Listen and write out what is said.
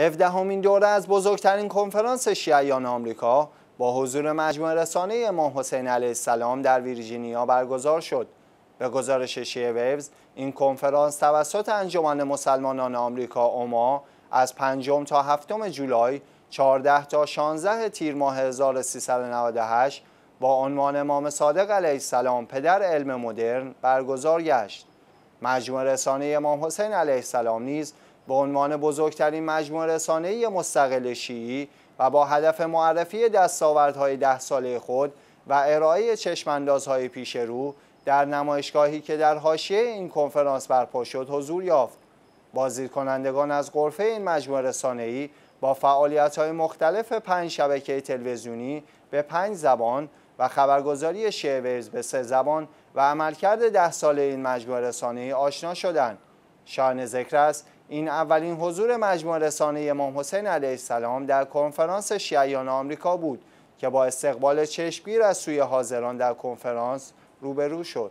17 همین دوره از بزرگترین کنفرانس شیعیان آمریکا با حضور مجموعه رسانه امام حسین علیه السلام در ویرجینیا برگزار شد. به گزارش شیعه ویوز این کنفرانس توسط انجمن مسلمانان آمریکا اوما از 5 تا 7 جولای 14 تا 16 تیر ماه 1398 با عنوان امام صادق علیه السلام پدر علم مدرن برگزار گشت. مجموعه رسانه امام حسین علیه السلام نیز به عنوان بزرگترین مجموعه رسانه‌ای مستقل شیعی و با هدف معرفی دستاوردهای ده ساله خود و ارائه چشماندازهای پیش رو در نمایشگاهی که در حاشیه این کنفرانس برپا شد حضور یافت. بازدید کنندگان از غرفه این مجموعه رسانه‌ای با فعالیت‌های مختلف پنج شبکه تلویزیونی به پنج زبان و خبرگزاری شیویز به سه زبان و عملکرد ده ساله این مجموعه رسانه‌ای آشنا شدند. شان ذکر است این اولین حضور مجموعه رسانه امام حسین علیه السلام در کنفرانس شیعیان آمریکا بود که با استقبال چشمگیر از سوی حاضران در کنفرانس روبرو شد.